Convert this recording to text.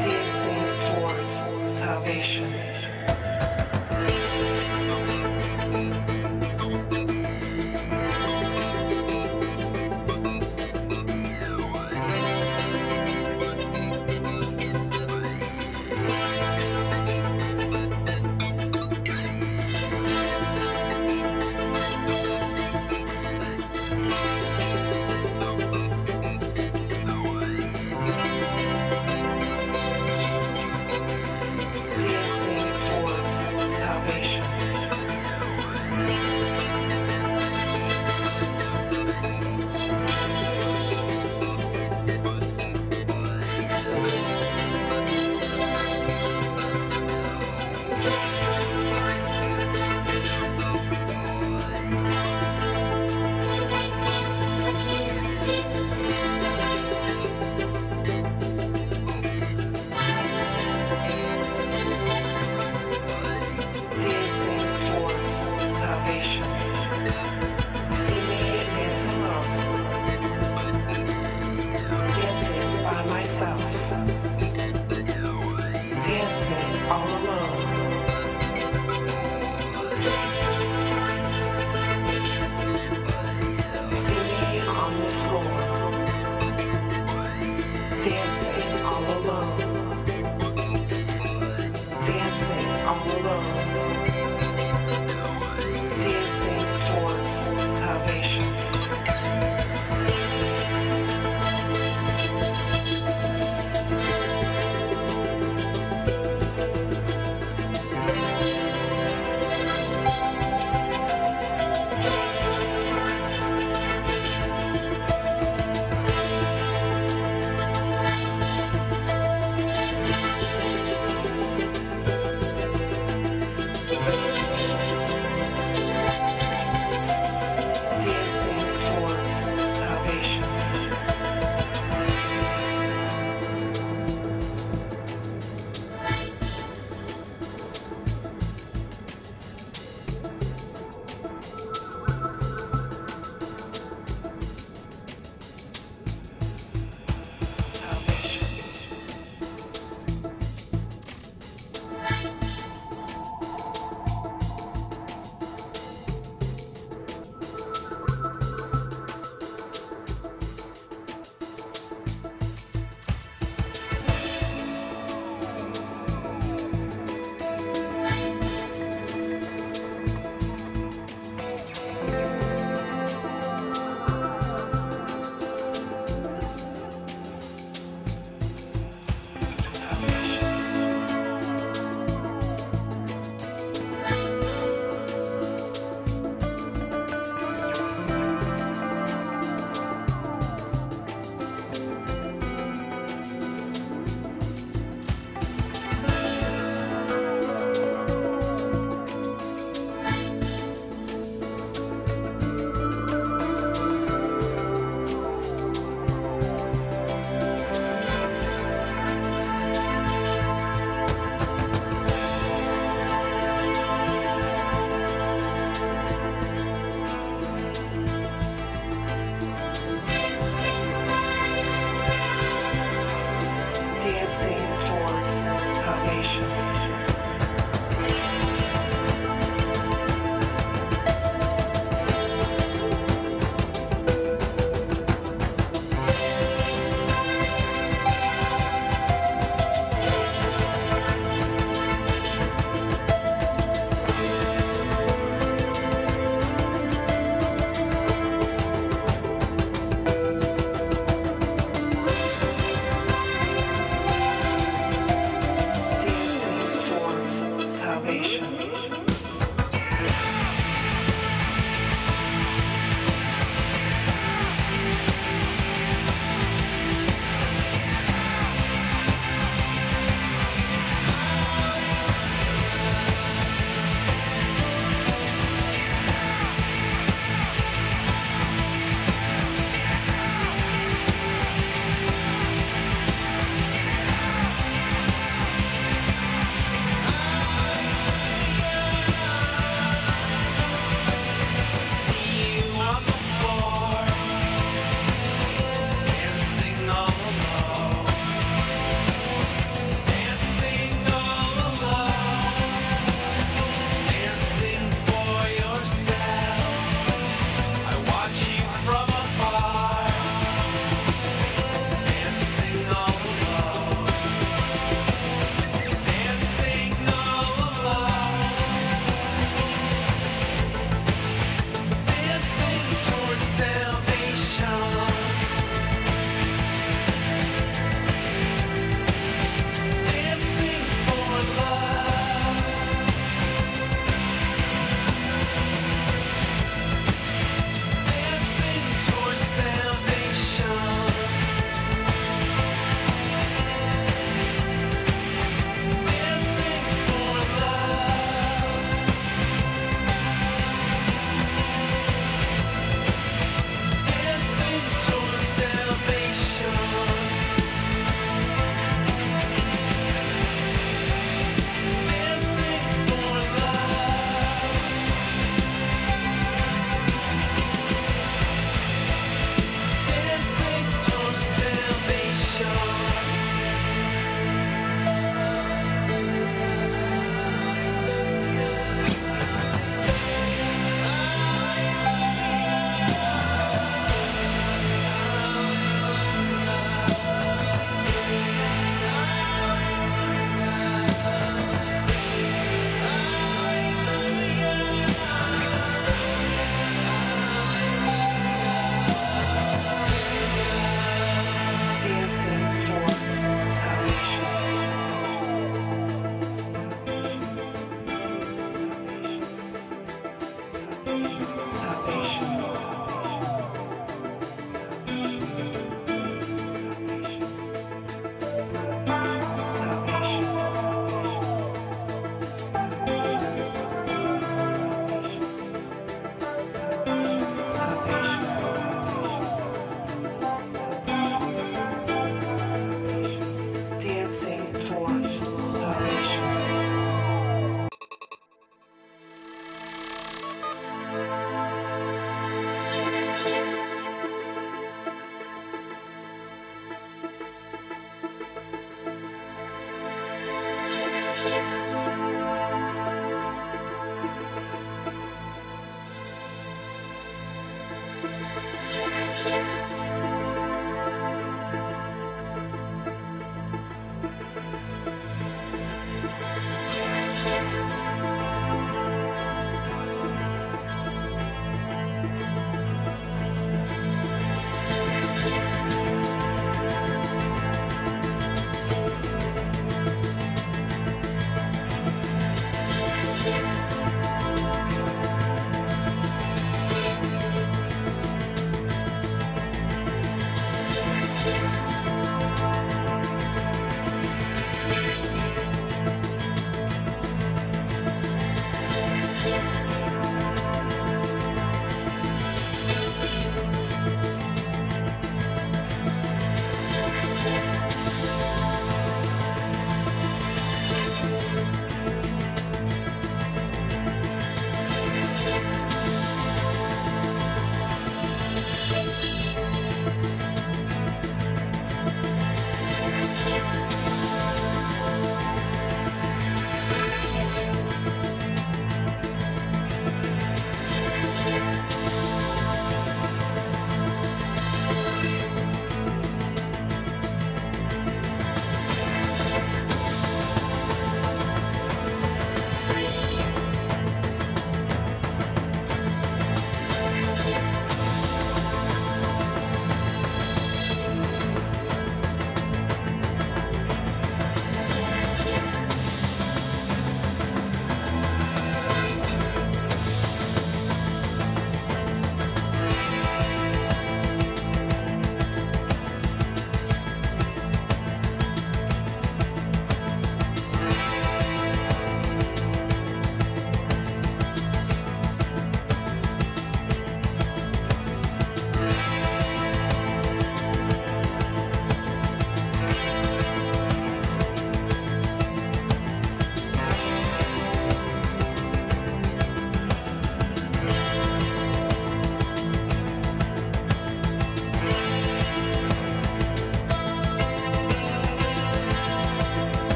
dancing towards salvation.